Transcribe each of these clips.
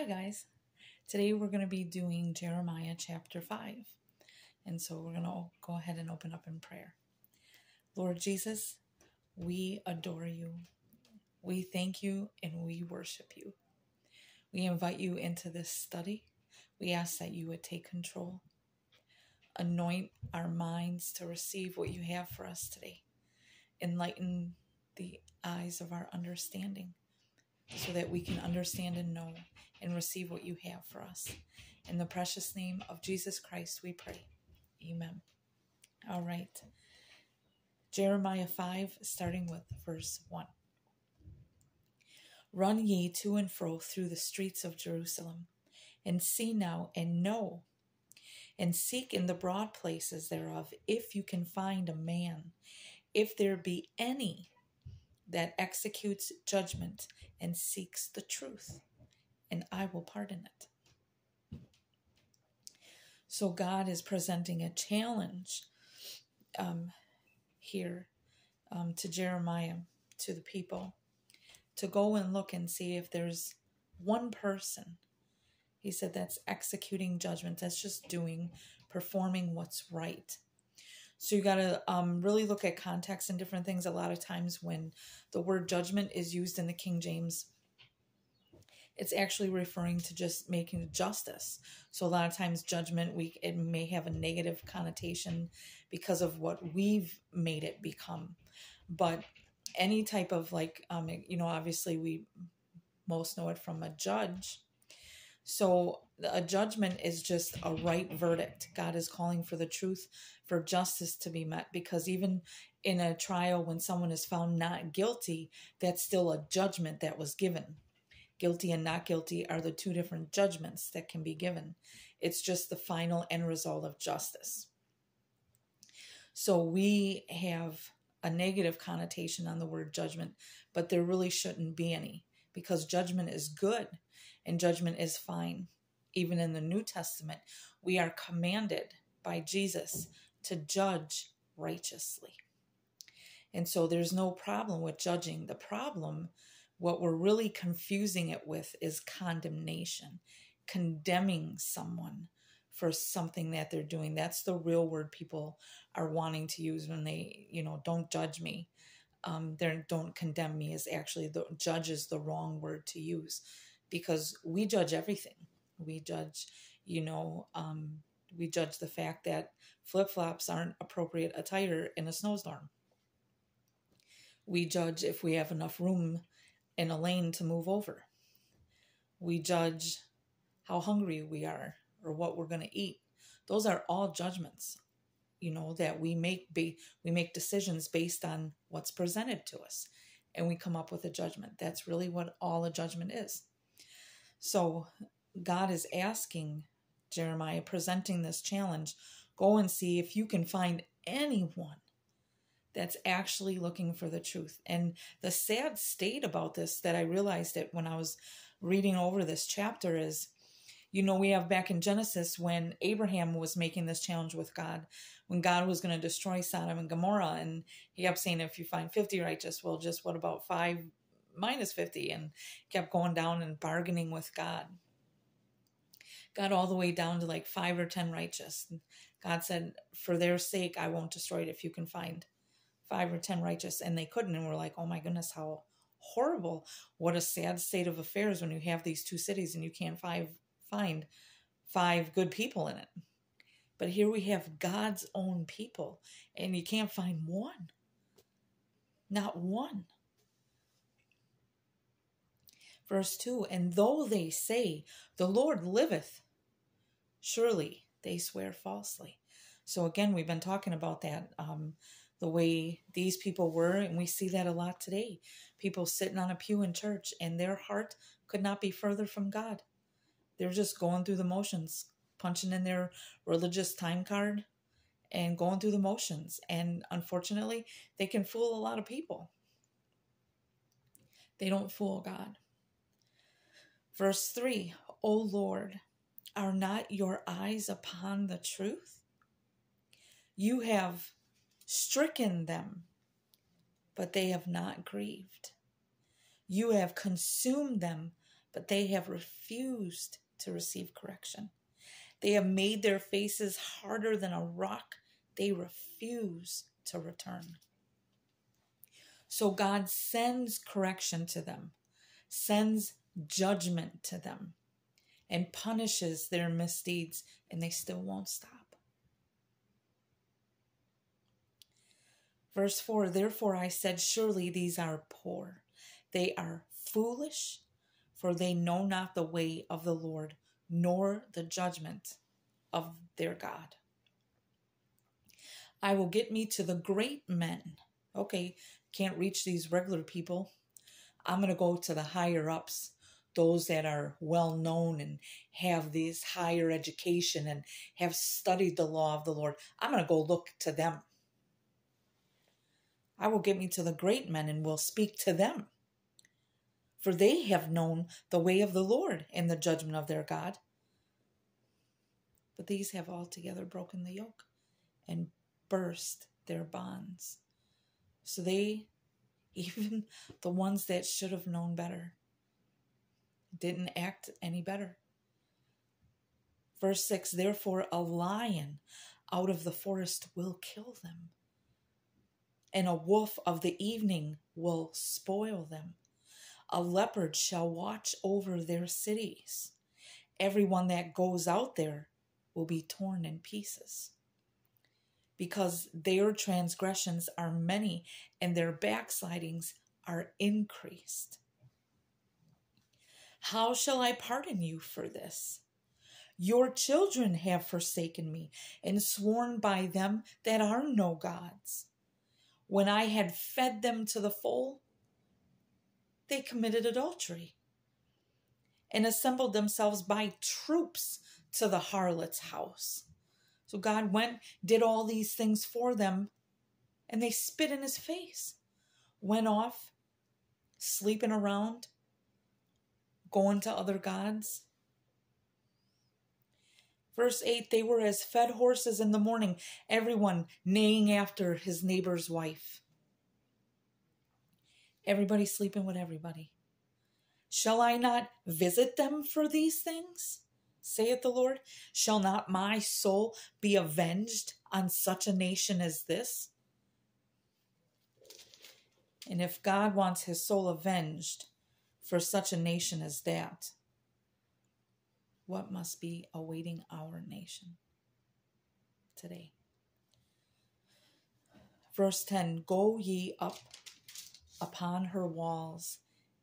Hi, guys. Today we're going to be doing Jeremiah chapter 5. And so we're going to go ahead and open up in prayer. Lord Jesus, we adore you. We thank you and we worship you. We invite you into this study. We ask that you would take control. Anoint our minds to receive what you have for us today. Enlighten the eyes of our understanding so that we can understand and know and receive what you have for us. In the precious name of Jesus Christ, we pray. Amen. All right. Jeremiah 5, starting with verse 1. Run ye to and fro through the streets of Jerusalem, and see now and know, and seek in the broad places thereof, if you can find a man, if there be any that executes judgment and seeks the truth and I will pardon it. So God is presenting a challenge um, here um, to Jeremiah, to the people, to go and look and see if there's one person. He said that's executing judgment, that's just doing, performing what's right. So you got to um, really look at context and different things. A lot of times when the word judgment is used in the King James it's actually referring to just making justice. So a lot of times judgment we it may have a negative connotation because of what we've made it become. But any type of like um you know obviously we most know it from a judge. So a judgment is just a right verdict. God is calling for the truth, for justice to be met because even in a trial when someone is found not guilty, that's still a judgment that was given guilty and not guilty are the two different judgments that can be given. It's just the final end result of justice. So we have a negative connotation on the word judgment, but there really shouldn't be any because judgment is good and judgment is fine. Even in the New Testament, we are commanded by Jesus to judge righteously. And so there's no problem with judging. The problem what we're really confusing it with is condemnation, condemning someone for something that they're doing. That's the real word people are wanting to use when they, you know, don't judge me. Um, they don't condemn me is actually the judge is the wrong word to use because we judge everything. We judge, you know, um, we judge the fact that flip flops aren't appropriate attire in a snowstorm. We judge if we have enough room in a lane to move over. We judge how hungry we are or what we're going to eat. Those are all judgments, you know, that we make be we make decisions based on what's presented to us and we come up with a judgment. That's really what all a judgment is. So God is asking Jeremiah presenting this challenge, go and see if you can find anyone that's actually looking for the truth. And the sad state about this that I realized it when I was reading over this chapter is you know, we have back in Genesis when Abraham was making this challenge with God, when God was going to destroy Sodom and Gomorrah. And he kept saying, if you find 50 righteous, well, just what about five minus 50? And kept going down and bargaining with God. Got all the way down to like five or 10 righteous. God said, for their sake, I won't destroy it if you can find five or ten righteous and they couldn't and we're like oh my goodness how horrible what a sad state of affairs when you have these two cities and you can't five, find five good people in it but here we have god's own people and you can't find one not one verse 2 and though they say the lord liveth surely they swear falsely so again we've been talking about that um, the way these people were. And we see that a lot today. People sitting on a pew in church and their heart could not be further from God. They're just going through the motions, punching in their religious time card and going through the motions. And unfortunately, they can fool a lot of people. They don't fool God. Verse 3 O Lord, are not your eyes upon the truth? You have stricken them, but they have not grieved. You have consumed them, but they have refused to receive correction. They have made their faces harder than a rock. They refuse to return. So God sends correction to them, sends judgment to them, and punishes their misdeeds, and they still won't stop. Verse 4 Therefore I said, Surely these are poor. They are foolish, for they know not the way of the Lord, nor the judgment of their God. I will get me to the great men. Okay, can't reach these regular people. I'm going to go to the higher ups, those that are well known and have this higher education and have studied the law of the Lord. I'm going to go look to them. I will get me to the great men and will speak to them. For they have known the way of the Lord and the judgment of their God. But these have altogether broken the yoke and burst their bonds. So they, even the ones that should have known better, didn't act any better. Verse 6 Therefore, a lion out of the forest will kill them and a wolf of the evening will spoil them. A leopard shall watch over their cities. Everyone that goes out there will be torn in pieces. Because their transgressions are many and their backslidings are increased. How shall I pardon you for this? Your children have forsaken me and sworn by them that are no gods. When I had fed them to the full, they committed adultery and assembled themselves by troops to the harlot's house. So God went, did all these things for them, and they spit in his face, went off, sleeping around, going to other gods. Verse 8 They were as fed horses in the morning, everyone neighing after his neighbor's wife. Everybody sleeping with everybody. Shall I not visit them for these things? saith the Lord. Shall not my soul be avenged on such a nation as this? And if God wants his soul avenged for such a nation as that, what must be awaiting our nation today. Verse 10 Go ye up upon her walls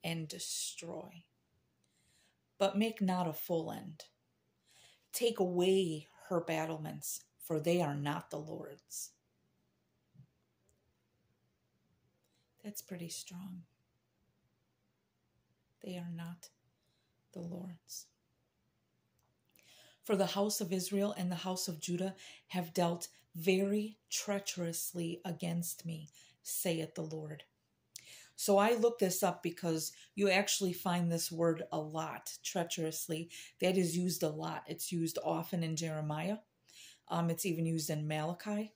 and destroy, but make not a full end. Take away her battlements, for they are not the Lord's. That's pretty strong. They are not the Lord's. For the house of Israel and the house of Judah have dealt very treacherously against me, saith the Lord. So I looked this up because you actually find this word a lot, treacherously. That is used a lot. It's used often in Jeremiah. Um, it's even used in Malachi.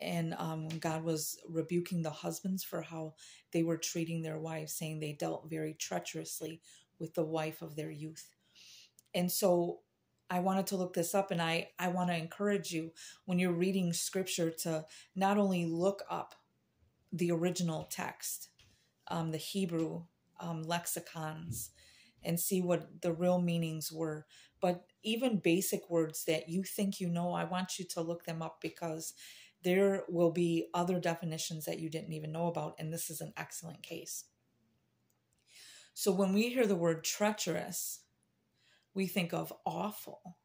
And um, God was rebuking the husbands for how they were treating their wives, saying they dealt very treacherously with the wife of their youth. And so I wanted to look this up and I, I want to encourage you when you're reading scripture to not only look up the original text, um, the Hebrew um, lexicons, and see what the real meanings were, but even basic words that you think you know, I want you to look them up because there will be other definitions that you didn't even know about, and this is an excellent case. So when we hear the word treacherous, we think of awful,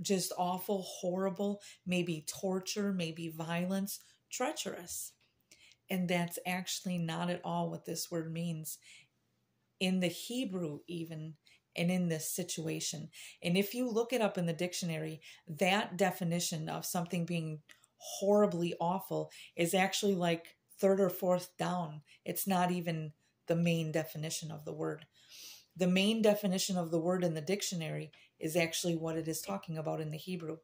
just awful, horrible, maybe torture, maybe violence, treacherous. And that's actually not at all what this word means in the Hebrew, even and in this situation. And if you look it up in the dictionary, that definition of something being horribly awful is actually like third or fourth down. It's not even the main definition of the word the main definition of the word in the dictionary is actually what it is talking about in the Hebrew.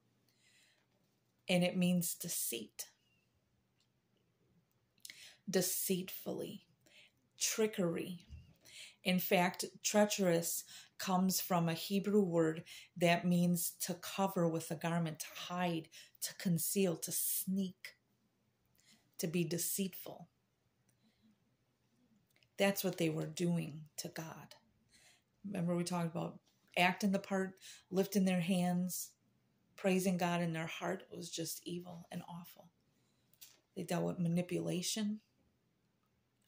And it means deceit, deceitfully, trickery. In fact, treacherous comes from a Hebrew word that means to cover with a garment, to hide, to conceal, to sneak, to be deceitful. That's what they were doing to God. Remember, we talked about acting the part, lifting their hands, praising God in their heart. It was just evil and awful. They dealt with manipulation,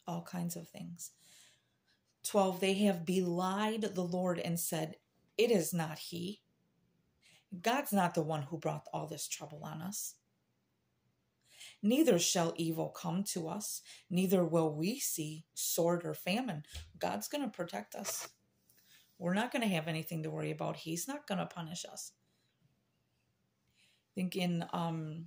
all kinds of things. 12. They have belied the Lord and said, It is not He. God's not the one who brought all this trouble on us. Neither shall evil come to us, neither will we see sword or famine. God's going to protect us. We're not going to have anything to worry about. He's not going to punish us. I think in um,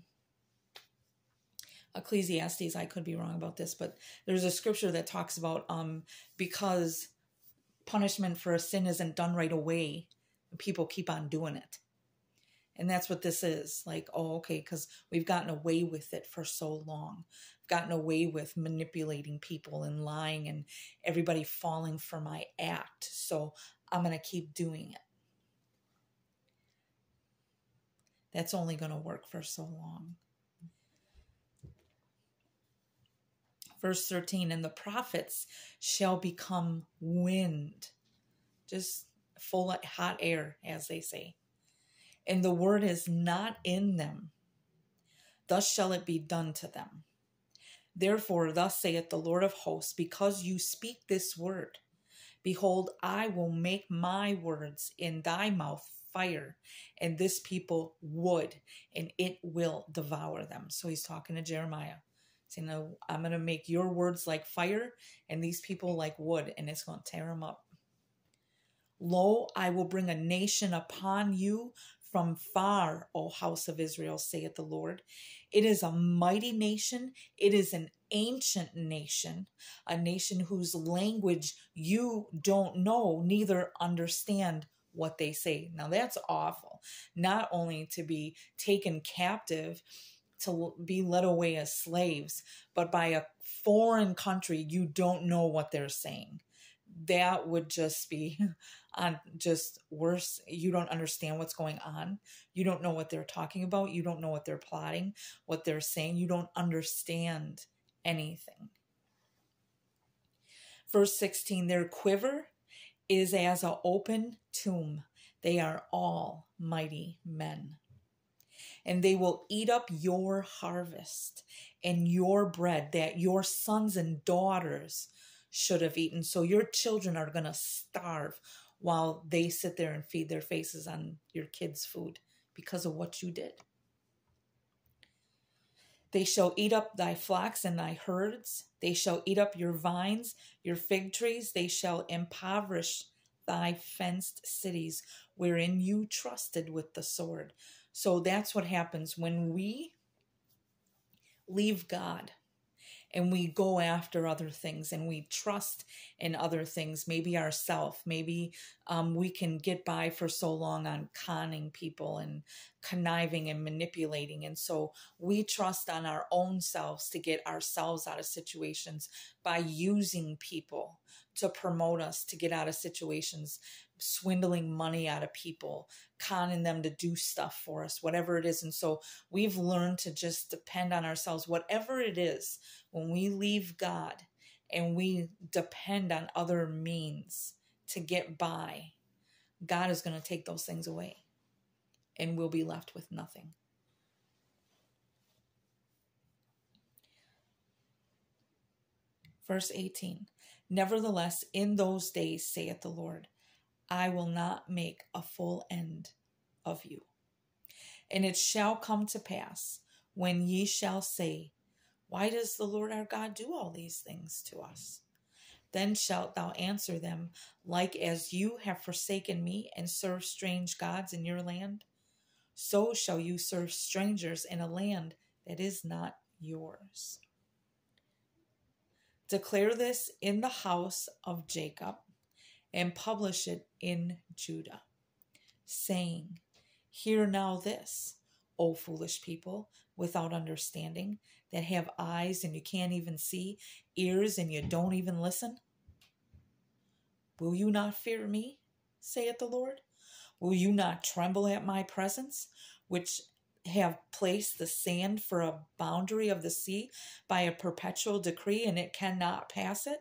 Ecclesiastes, I could be wrong about this, but there's a scripture that talks about um, because punishment for a sin isn't done right away, people keep on doing it. And that's what this is. Like, oh, okay, because we've gotten away with it for so long. I've gotten away with manipulating people and lying and everybody falling for my act. So I'm going to keep doing it. That's only going to work for so long. Verse 13, and the prophets shall become wind, just full of hot air, as they say. And the word is not in them. Thus shall it be done to them. Therefore, thus saith the Lord of hosts, because you speak this word, behold, I will make my words in thy mouth fire, and this people wood, and it will devour them. So he's talking to Jeremiah saying, I'm going to make your words like fire and these people like wood, and it's going to tear them up. Lo, I will bring a nation upon you from far, O house of Israel, saith the Lord. It is a mighty nation. It is an ancient nation, a nation whose language you don't know, neither understand what they say. Now that's awful. Not only to be taken captive to be led away as slaves, but by a foreign country, you don't know what they're saying. That would just be on just worse. You don't understand what's going on. You don't know what they're talking about. You don't know what they're plotting, what they're saying. You don't understand anything. Verse 16 Their quiver is as an open tomb. They are all mighty men and they will eat up your harvest and your bread that your sons and daughters should have eaten. So your children are going to starve while they sit there and feed their faces on your kids' food because of what you did. They shall eat up thy flocks and thy herds. They shall eat up your vines, your fig trees. They shall impoverish thy fenced cities wherein you trusted with the sword. So that's what happens when we leave God and we go after other things and we trust in other things, maybe ourself, maybe um, we can get by for so long on conning people and conniving and manipulating. And so we trust on our own selves to get ourselves out of situations by using people to promote us to get out of situations swindling money out of people, conning them to do stuff for us, whatever it is. And so we've learned to just depend on ourselves, whatever it is, when we leave God and we depend on other means to get by, God is going to take those things away and we'll be left with nothing. Verse 18 Nevertheless, in those days, saith the Lord, I will not make a full end of you. And it shall come to pass when ye shall say, Why does the Lord our God do all these things to us? Then shalt thou answer them, like as you have forsaken me and served strange gods in your land, so shall you serve strangers in a land that is not yours. Declare this in the house of Jacob and publish it in Judah, saying, Hear now this, O foolish people, without understanding, that have eyes and you can't even see, ears and you don't even listen. Will you not fear me, saith the Lord? Will you not tremble at my presence, which have placed the sand for a boundary of the sea by a perpetual decree, and it cannot pass it?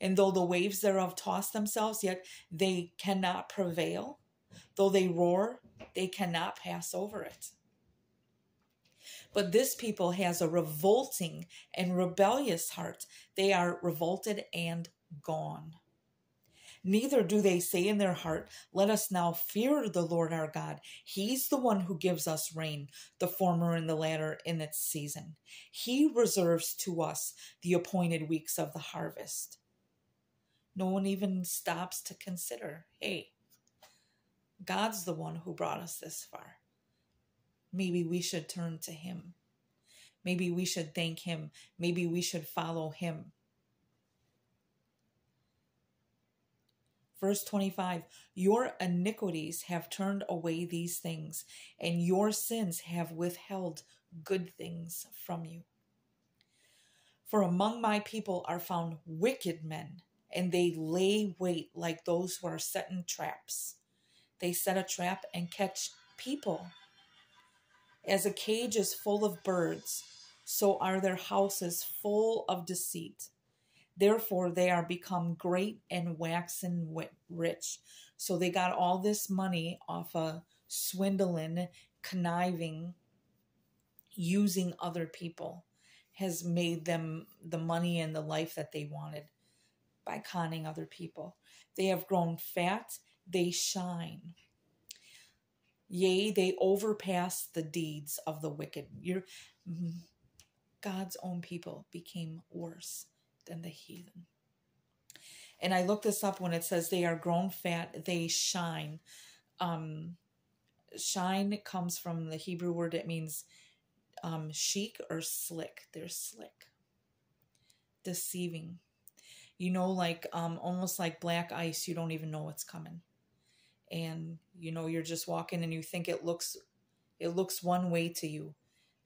And though the waves thereof toss themselves, yet they cannot prevail. Though they roar, they cannot pass over it. But this people has a revolting and rebellious heart. They are revolted and gone. Neither do they say in their heart, Let us now fear the Lord our God. He's the one who gives us rain, the former and the latter in its season. He reserves to us the appointed weeks of the harvest. No one even stops to consider, hey, God's the one who brought us this far. Maybe we should turn to Him. Maybe we should thank Him. Maybe we should follow Him. Verse 25 Your iniquities have turned away these things, and your sins have withheld good things from you. For among my people are found wicked men, and they lay wait like those who are setting traps. They set a trap and catch people. As a cage is full of birds, so are their houses full of deceit. Therefore, they are become great and waxen rich. So they got all this money off of swindling, conniving, using other people, has made them the money and the life that they wanted by conning other people. They have grown fat, they shine. Yea, they overpass the deeds of the wicked. Your mm, God's own people became worse than the heathen. And I looked this up when it says they are grown fat, they shine. Um, shine comes from the Hebrew word, it means um, chic or slick. They're slick, deceiving. You know, like um, almost like black ice, you don't even know what's coming. And you know, you're just walking and you think it looks it looks one way to you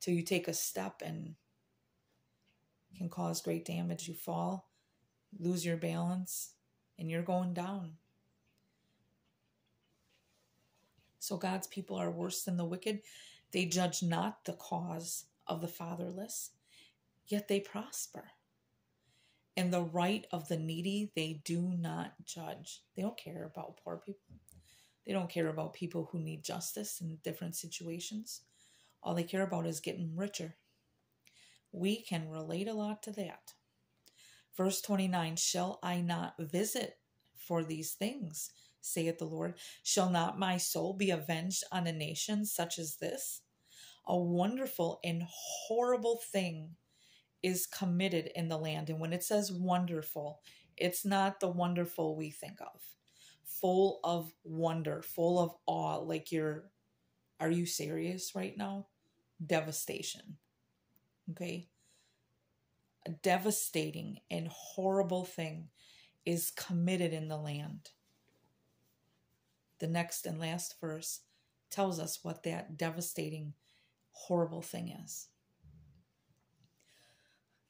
till you take a step and can cause great damage. You fall, lose your balance, and you're going down. So God's people are worse than the wicked. They judge not the cause of the fatherless, yet they prosper. And the right of the needy they do not judge. They don't care about poor people. They don't care about people who need justice in different situations. All they care about is getting richer we can relate a lot to that. Verse 29 Shall I not visit for these things, saith the Lord? Shall not my soul be avenged on a nation such as this? A wonderful and horrible thing is committed in the land. And when it says wonderful, it's not the wonderful we think of. Full of wonder, full of awe, like you're, are you serious right now? Devastation Okay. A devastating and horrible thing is committed in the land. The next and last verse tells us what that devastating, horrible thing is.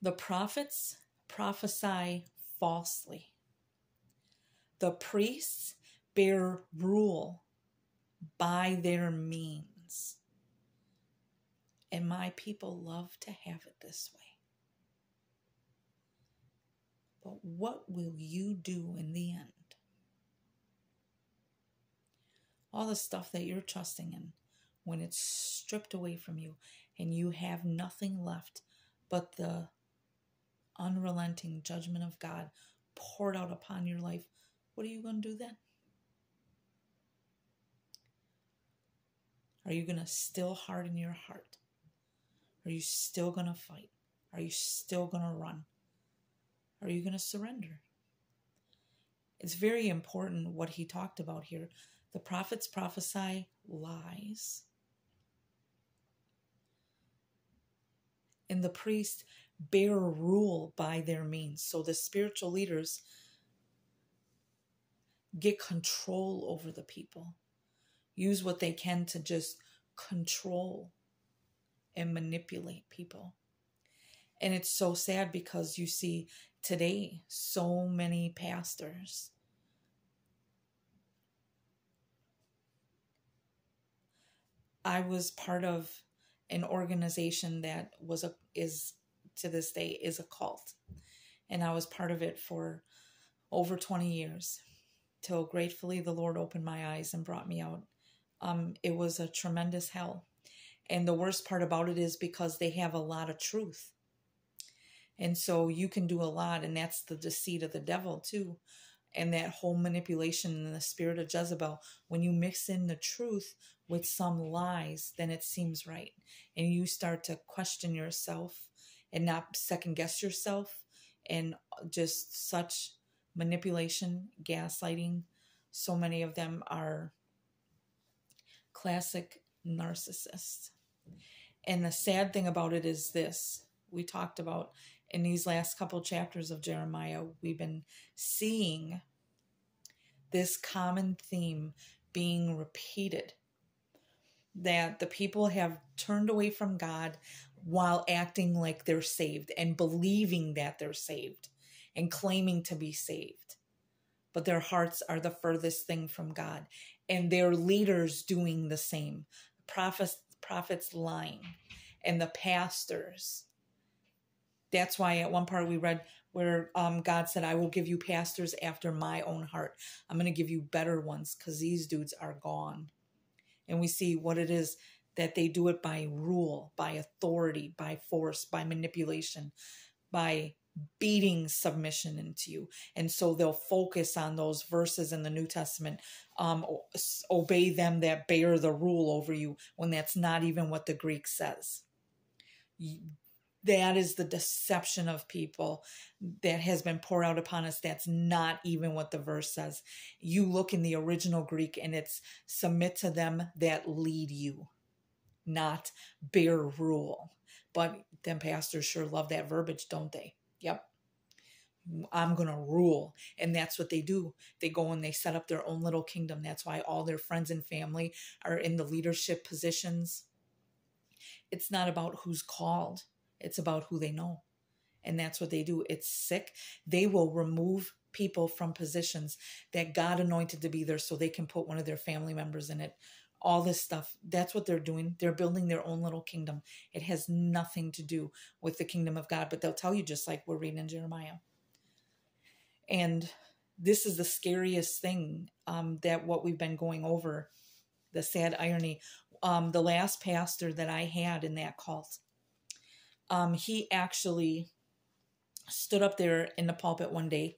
The prophets prophesy falsely. The priests bear rule by their means. And my people love to have it this way. But what will you do in the end? All the stuff that you're trusting in, when it's stripped away from you and you have nothing left but the unrelenting judgment of God poured out upon your life, what are you going to do then? Are you going to still harden your heart? Are you still going to fight? Are you still going to run? Are you going to surrender? It's very important what he talked about here. The prophets prophesy lies. And the priests bear rule by their means. So the spiritual leaders get control over the people, use what they can to just control and manipulate people. And it's so sad because you see today so many pastors I was part of an organization that was a is to this day is a cult. And I was part of it for over 20 years till gratefully the Lord opened my eyes and brought me out. Um, it was a tremendous hell. And the worst part about it is because they have a lot of truth. And so you can do a lot, and that's the deceit of the devil, too. And that whole manipulation in the spirit of Jezebel. When you mix in the truth with some lies, then it seems right. And you start to question yourself and not second guess yourself. And just such manipulation, gaslighting. So many of them are classic narcissists. And the sad thing about it is this we talked about in these last couple chapters of Jeremiah, we've been seeing this common theme being repeated that the people have turned away from God while acting like they're saved and believing that they're saved and claiming to be saved. But their hearts are the furthest thing from God, and their leaders doing the same. Prophets, prophets lying, and the pastors. That's why at one part we read where um, God said, I will give you pastors after my own heart. I'm going to give you better ones because these dudes are gone. And we see what it is that they do it by rule, by authority, by force, by manipulation, by beating submission into you. And so they'll focus on those verses in the New Testament um, obey them that bear the rule over you, when that's not even what the Greek says. That is the deception of people that has been poured out upon us. That's not even what the verse says. You look in the original Greek and it's submit to them that lead you, not bear rule. But them pastors sure love that verbiage, don't they? Yep. I'm going to rule. And that's what they do. They go and they set up their own little kingdom. That's why all their friends and family are in the leadership positions. It's not about who's called, it's about who they know. And that's what they do. It's sick. They will remove people from positions that God anointed to be there so they can put one of their family members in it all this stuff. That's what they're doing. They're building their own little kingdom. It has nothing to do with the kingdom of God, but they'll tell you just like we're reading in Jeremiah. And this is the scariest thing um, that what we've been going over, the sad irony. Um, the last pastor that I had in that cult, um, he actually stood up there in the pulpit one day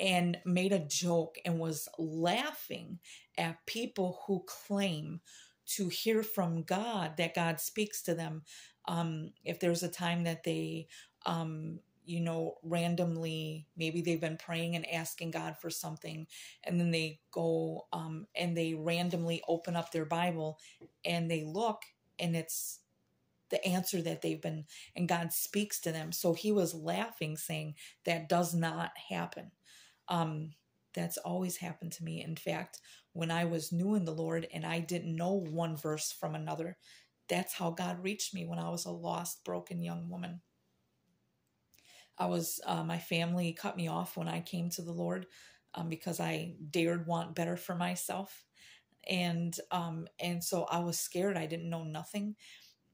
and made a joke and was laughing at people who claim to hear from God, that God speaks to them. Um, if there's a time that they, um, you know, randomly, maybe they've been praying and asking God for something, and then they go um, and they randomly open up their Bible and they look, and it's the answer that they've been, and God speaks to them. So he was laughing, saying, That does not happen. Um, that's always happened to me. In fact, when I was new in the Lord and I didn't know one verse from another, that's how God reached me when I was a lost, broken young woman. I was, uh, my family cut me off when I came to the Lord um, because I dared want better for myself. And, um, and so I was scared. I didn't know nothing.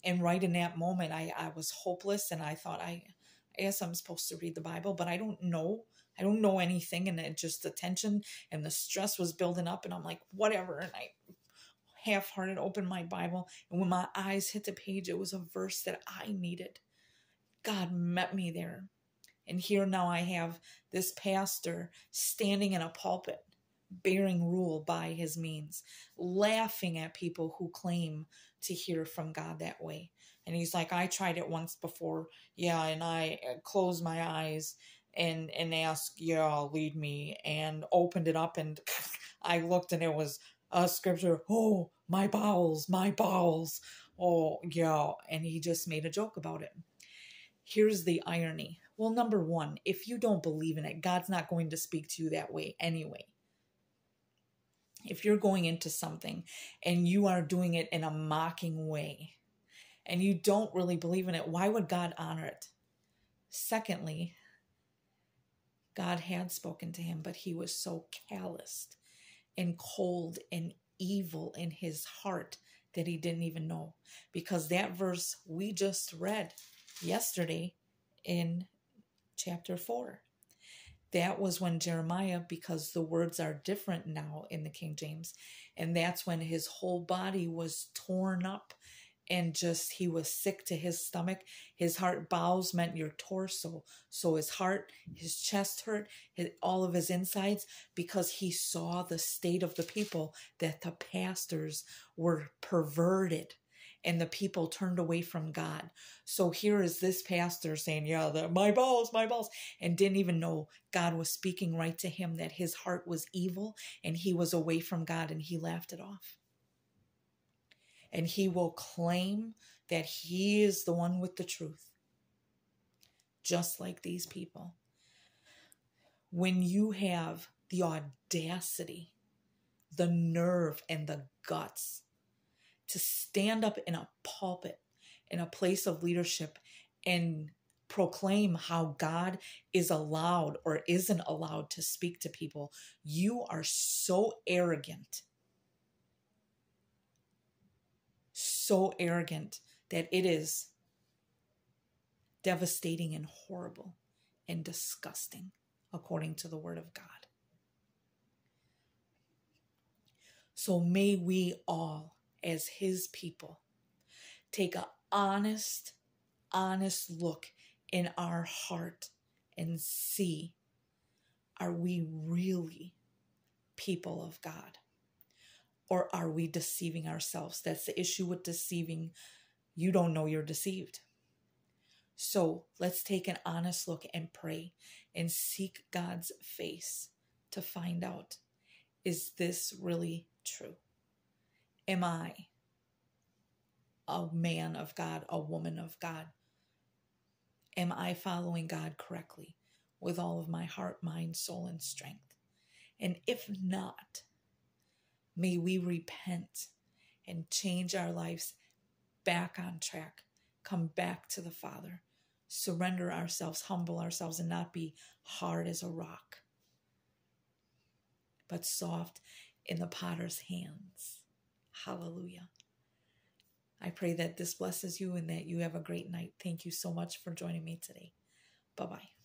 And right in that moment, I, I was hopeless and I thought, I, guess I'm supposed to read the Bible, but I don't know I don't know anything. And it just the tension and the stress was building up. And I'm like, whatever. And I half hearted opened my Bible. And when my eyes hit the page, it was a verse that I needed. God met me there. And here now I have this pastor standing in a pulpit, bearing rule by his means, laughing at people who claim to hear from God that way. And he's like, I tried it once before. Yeah, and I closed my eyes and and asked, "Yeah, lead me," and opened it up, and I looked, and it was a scripture. Oh, my bowels, my bowels. Oh, yeah, and he just made a joke about it. Here's the irony. Well, number one, if you don't believe in it, God's not going to speak to you that way anyway. If you're going into something and you are doing it in a mocking way and you don't really believe in it, why would God honor it? Secondly, God had spoken to him, but he was so calloused and cold and evil in his heart that he didn't even know. Because that verse we just read yesterday in chapter 4. That was when Jeremiah, because the words are different now in the King James, and that's when his whole body was torn up and just he was sick to his stomach. His heart bowels meant your torso. So his heart, his chest hurt, his, all of his insides, because he saw the state of the people that the pastors were perverted and the people turned away from God. So here is this pastor saying, Yeah, the, my balls, my balls, and didn't even know God was speaking right to him that his heart was evil and he was away from God and he laughed it off and he will claim that he is the one with the truth, just like these people. When you have the audacity, the nerve, and the guts to stand up in a pulpit, in a place of leadership, and proclaim how God is allowed or isn't allowed to speak to people, you are so arrogant so arrogant that it is devastating and horrible and disgusting, according to the Word of God. So may we all, as His people, take an honest, honest look in our heart and see are we really people of God? Or are we deceiving ourselves? That's the issue with deceiving. You don't know you're deceived. So let's take an honest look and pray and seek God's face to find out is this really true? Am I a man of God, a woman of God? Am I following God correctly with all of my heart, mind, soul, and strength? And if not, May we repent and change our lives back on track, come back to the Father, surrender ourselves, humble ourselves, and not be hard as a rock, but soft in the potter's hands. Hallelujah. I pray that this blesses you and that you have a great night. Thank you so much for joining me today. Bye bye.